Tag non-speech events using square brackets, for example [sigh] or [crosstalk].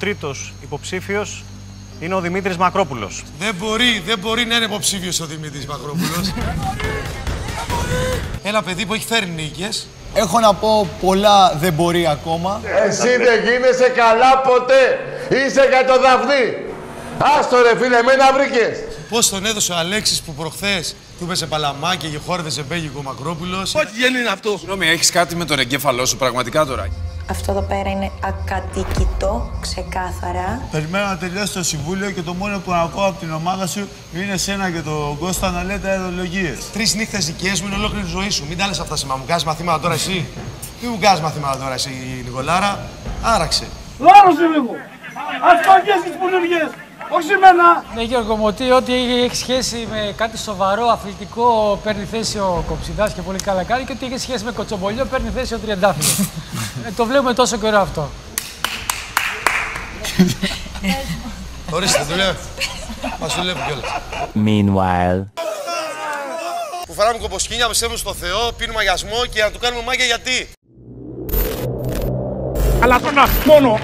τρίτος υποψήφιος είναι ο Δημήτρης Μακρόπουλος. Δεν μπορεί, δεν μπορεί να είναι υποψήφιος ο Δημήτρης Μακρόπουλος. Ένα παιδί που έχει φέρει νίκες. Έχω να πω πολλά δεν μπορεί ακόμα. Εσύ δεν γίνεσαι καλά ποτέ. Είσαι για το δαφνί. Άστο ρε φίλε, εμένα βρήκες. Πώς τον έδωσε ο Αλέξης που προχθές του είπε σε παλαμάκι και χόρευε σε μπέγικο Μακρόπουλος; Ό,τι γέννη είναι αυτό. Συγγνώμη, έχεις κάτι με τον εγκέφαλό σου πραγματικά τώρα; Αυτό εδώ πέρα είναι ακατοικητό, ξεκάθαρα. Περιμένω να τελειώσει το συμβούλιο και το μόνο που ακούω από την ομάδα σου είναι σένα και τον Κώστα να λέτε αερολογίε. Τρεις νύχτες δικές μου είναι ολόκληρη ζωή σου. Μην τα λες αυτά σήμερα. Μου κάνει μαθήματα τώρα εσύ. Μην μου κάνει μαθήματα τώρα εσύ, Νικολάρα. Άραξε. Λάρωσε λίγο. Ας παγιές τις πουλουριές. Όχι σε μένα. Ναι, Γιώργο μου, ότι ό,τι έχει σχέση με κάτι σοβαρό, αθλητικό, παίρνει θέση ο Κοψιδάς και πολύ καλά κάνει και ό,τι έχει σχέση με κοτσομπολιό, παίρνει θέση ο Τριαντάφυλλος. [laughs] ε, το βλέπουμε τόσο καιρό αυτό. Ορίστε, δουλεύει. Μας δουλεύει κιόλας. Meanwhile. Που φοράμε κομποσκίνια, πιστεύουμε στο Θεό, πίνουμε αγιασμό και να του κάνουμε μάγια γιατί; Αλλά τώρα μόνο